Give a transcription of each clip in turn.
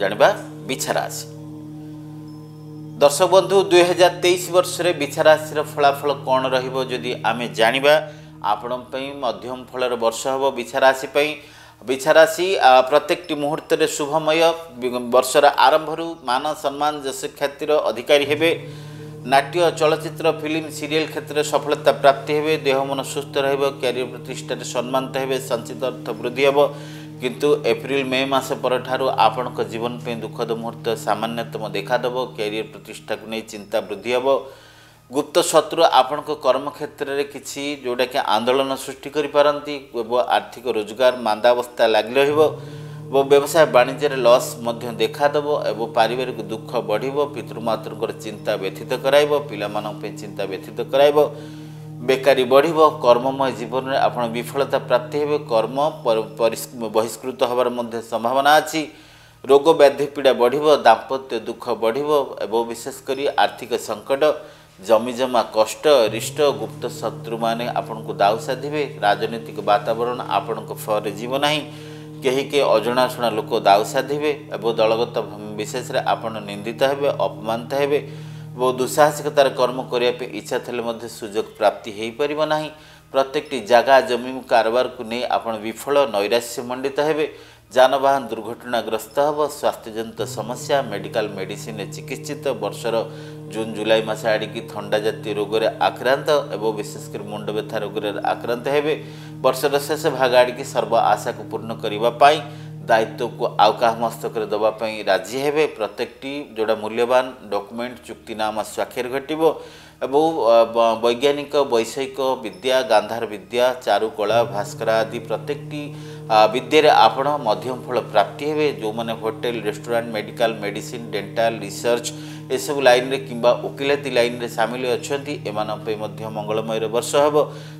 ଜାଣିବା ବିଛା ରାଶି ଦର୍ଶକ ବନ୍ଧୁ ଦୁଇହଜାର ତେଇଶ ବର୍ଷରେ ବିଛା ରାଶିର ଫଳାଫଳ କ'ଣ ରହିବ ଯଦି ଆମେ ଜାଣିବା ଆପଣଙ୍କ ପାଇଁ ମଧ୍ୟମ ଫଳର ବର୍ଷ ହେବ ବିଛା ରାଶି ପାଇଁ ବିଛା ରାଶି ଆ, ପ୍ରତ୍ୟେକଟି ମୁହୂର୍ତ୍ତରେ ଶୁଭମୟ ବି- ବର୍ଷର ଆରମ୍ଭରୁ ମାନ ସମ୍ମାନ ଯଶ ଖ୍ୟାତିର ଅଧିକାରୀ ହେବେ ନାଟ୍ୟ ଚଳଚ୍ଚିତ୍ର ଫିଲ୍ମ ସିରିଏଲ୍ କ୍ଷେତ୍ରରେ ସଫଳତା ପ୍ରାପ୍ତି ହେବେ ଦେହ ମନ ସୁସ୍ଥ ରହିବ କ୍ୟାରିୟର ପ୍ରତିଷ୍ଠାରେ ସମ୍ମାନିତ ହେବେ ସଞ୍ଚିତ ଅର୍ଥ ବୃଦ୍ଧି ହେବ କିନ୍ତୁ ଏପ୍ରିଲ ମେ ମାସ ପରଠାରୁ ଆପଣଙ୍କ ଜୀବନ ପାଇଁ ଦୁଃଖଦ ମୁହୂର୍ତ୍ତ ସାମାନ୍ୟତମ ଦେଖାଦେବ କ୍ୟାରିୟର ପ୍ରତିଷ୍ଠାକୁ ନେଇ ଚିନ୍ତା ବୃଦ୍ଧି ହେବ। ଗୁପ୍ତ ଶତ୍ରୁ ଆପଣଙ୍କ କର୍ମକ୍ଷେତ୍ରରେ କିଛି ଯେଉଁଟାକି ଆନ୍ଦୋଳନ ସୃଷ୍ଟି କରିପାରନ୍ତି ଏବଂ ଆର୍ଥିକ ରୋଜଗାର ମାନ୍ଦାବସ୍ଥା ଲାଗି ରହିବ ଏବଂ ବ୍ୟବସାୟ ବାଣିଜ୍ୟରେ ଲସ୍ ମଧ୍ୟ ଦେଖାଦେବ ଏବଂ ପାରିବାରିକ ଦୁଃଖ ବଢ଼ିବ ପିତୃମାତୃଙ୍କର ଚିନ୍ତା ବ୍ୟଥିତ କରାଇବ ପିଲାମାନଙ୍କ ପାଇଁ ଚିନ୍ତା ବ୍ୟଥିତ କରାଇବ। ବେକାରୀ ବଢ଼ିବ କର୍ମମୟ ଜୀବନରେ ଆପଣ ବିଫଳତା ପ୍ରାପ୍ତି ହେବେ କର୍ମ ପରି- ପରିସ୍- ବହିଷ୍କୃତ ହେବାର ମଧ୍ୟ ସମ୍ଭାବନା ଅଛି ରୋଗ ବ୍ୟାଧି ପୀଡ଼ା ବଢ଼ିବ ଦାମ୍ପତ୍ୟ ଦୁଃଖ ବଢ଼ିବ ଏବଂ ବିଶେଷ କରି ଆର୍ଥିକ ସଙ୍କଟ ଜମିଜମା କଷ୍ଟ ରିଷ୍ଟ ଗୁପ୍ତ ଶତ୍ରୁମାନେ ଆପଣଙ୍କୁ ଦାଉ ସାଧିବେ। ରାଜନୈତିକ ବାତାବରଣ ଆପଣଙ୍କ ଫଳରେ ଯିବ ନାହିଁ। କେହି କେହି ଅଜଣାଶୁଣା ଲୋକ ଦାଉ ସାଧିବେ ଏବଂ ଦଳଗତ ବିଶେଷରେ ଆପଣ ନିନ୍ଦିତ ହେବେ ଅପମାନିତ ହେବେ। ଏବଂ ଦୁଃସାହସିକତାର କର୍ମ କରିବା ପାଇଁ ଇଚ୍ଛା ଥିଲେ ମଧ୍ୟ ସୁଯୋଗ ପ୍ରାପ୍ତି ହୋଇପାରିବ ନାହିଁ। ପ୍ରତ୍ୟେକଟି ଜାଗା ଜମି କାରବାରକୁ ନେଇ ଆପଣ ବିଫଳ ନୈରାଶ୍ୟ ମଣ୍ଡିତ ହେବେ। ଯାନବାହନ ଦୁର୍ଘଟଣାଗ୍ରସ୍ତ ହେବ। ସ୍ୱାସ୍ଥ୍ୟଜନିତ ସମସ୍ୟା ମେଡ଼ିକାଲ ମେଡ଼ିସିନରେ ଚିକିତ୍ସିତ ବର୍ଷର ଜୁନ୍ ଜୁଲାଇ ମାସ ଆଡ଼ିକି ଥଣ୍ଡା ଜାତୀୟ ରୋଗରେ ଆକ୍ରାନ୍ତ ଏବଂ ବିଶେଷ କରି ମୁଣ୍ଡ ବ୍ୟଥା ରୋଗରେ ଆକ୍ରାନ୍ତ ହେବେ। ବର୍ଷର ଶେଷ ଭାଗ ଆଡ଼ିକି ସର୍ବ ଆଶାକୁ ପୂର୍ଣ୍ଣ କରିବା ପାଇଁ ଦାୟିତ୍ୱକୁ ଆଉ କାହା ମସ୍ତକରେ ଦେବା ପାଇଁ ରାଜି ହେବେ। ପ୍ରତ୍ୟେକଟି ଯେଉଁଟା ମୂଲ୍ୟବାନ ଡକୁମେଣ୍ଟ ଚୁକ୍ତିନାମା ସ୍ୱାକ୍ଷର ଘଟିବ ଏବଂ ଅ, ବ- ବୈଜ୍ଞାନିକ ବୈଷୟିକ ବିଦ୍ୟା ଗାନ୍ଧାର ବିଦ୍ୟା ଚାରୁକଳା ଭାସ୍କର ଆଦି ପ୍ରତ୍ୟେକଟି ଆ, ବିଦ୍ୟାରେ ଆପଣ ମଧ୍ୟମ ଫଳ ପ୍ରାପ୍ତି ହେବେ। ଯେଉଁମାନେ hotel restaurant medical medicine dental research ଏସବୁ ଲାଇନରେ କିମ୍ବା ଓକିଲାତି ଲାଇନରେ ସାମିଲ ଅଛନ୍ତି। ଏମାନଙ୍କ ପାଇଁ ମଧ୍ୟ ମଙ୍ଗଳମୟର ବର୍ଷ ହେବ।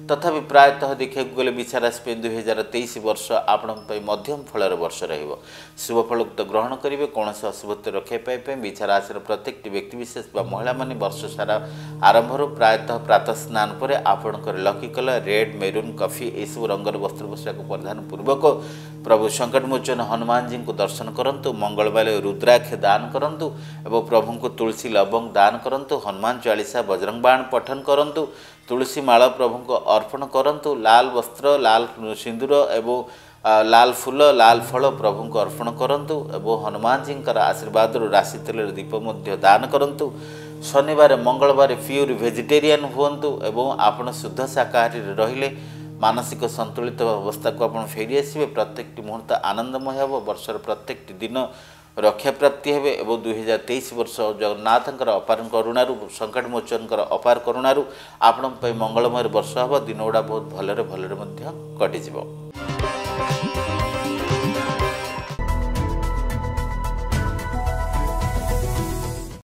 ତଥାପି ପ୍ରାୟତଃ ଦେଖିବାକୁ ଗଲେ ବିଛାରାଶି ପାଇଁ ଦୁଇହଜାର ତେଇଶ ବର୍ଷ ଆପଣଙ୍କ ପାଇଁ ମଧ୍ୟମ ଫଳର ବର୍ଷ ରହିବ। ଶୁଭ ଫଳକୁ ତ ଗ୍ରହଣ କରିବେ। କୌଣସି ଅଶୁଭତ୍ୱ ରକ୍ଷା ପାଇବା ପାଇଁ ବିଛାରାଶିର ପ୍ରତ୍ୟେକଟି ବ୍ୟକ୍ତିବିଶେଷ ବା ମହିଳାମାନେ ବର୍ଷ ସାରା ଆରମ୍ଭରୁ ପ୍ରାୟତଃ ପ୍ରାତଃ ସ୍ନାନ ପରେ ଆପଣଙ୍କର lucky colour red maroon coffee ଏସବୁ ରଙ୍ଗର ବସ୍ତ୍ର ପୋଷାକ ପରିଧାନ ପୂର୍ବକ ପ୍ରଭୁ ସଙ୍କଟମୋଚନ ହନୁମାନଜୀଙ୍କୁ ଦର୍ଶନ କରନ୍ତୁ ମଙ୍ଗଳବାର ରୁଦ୍ରାକ୍ଷ ଦାନ କରନ୍ତୁ ଏବଂ ପ୍ରଭୁଙ୍କୁ ତୁଳସୀ ଲବଙ୍ଗ ଦାନ କରନ୍ତୁ ହନୁମାନ ଚାଳିଶା ବଜରଙ୍ଗ ବାଣ ପଠନ କରନ୍ତୁ ତୁଳସୀ ମାଳ ପ୍ରଭୁଙ୍କୁ ଅର୍ପଣ କରନ୍ତୁ ଲାଲ ବସ୍ତ୍ର ଲାଲ ସିନ୍ଦୁର ଏବଂ ଲାଲ ଫୁଲ ଲାଲ ଫଳ ପ୍ରଭୁଙ୍କୁ ଅର୍ପଣ କରନ୍ତୁ ଏବଂ ହନୁମାନଜୀଙ୍କର ଆଶୀର୍ବାଦରୁ ରାଶି ତେଲର ଦୀପ ମଧ୍ୟ ଦାନ କରନ୍ତୁ। ଶନିବାର ମଙ୍ଗଳବାର ପିଓର ଭେଜିଟେରିଆନ୍ ହୁଅନ୍ତୁ ଏବଂ ଆପଣ ଶୁଦ୍ଧ ଶାକାହାରୀରେ ରହିଲେ ମାନସିକ ସନ୍ତୁଳିତ ଅବସ୍ଥାକୁ ଆପଣ ଫେରି ଆସିବେ ପ୍ରତ୍ୟେକଟି ମୁହୂର୍ତ୍ତ ଆନନ୍ଦମୟ ହେବ ବର୍ଷର ପ୍ରତ୍ୟେକଟି ଦିନ ରକ୍ଷାପ୍ରାପ୍ତି ହେବେ ଏବଂ ଦୁଇହଜାର ତେଇଶ ବର୍ଷ ଜଗନ୍ନାଥଙ୍କର ଅପାର କରୁଣାରୁ ସଙ୍କଟମୋଚନଙ୍କର ଅପାର କରୁଣାରୁ ଆପଣଙ୍କ ପାଇଁ ମଙ୍ଗଳମୟ ବର୍ଷ ହେବ। ଦିନଗୁଡ଼ା ବହୁତ ଭଲରେ ଭଲରେ ମଧ୍ୟ କଟିଯିବ।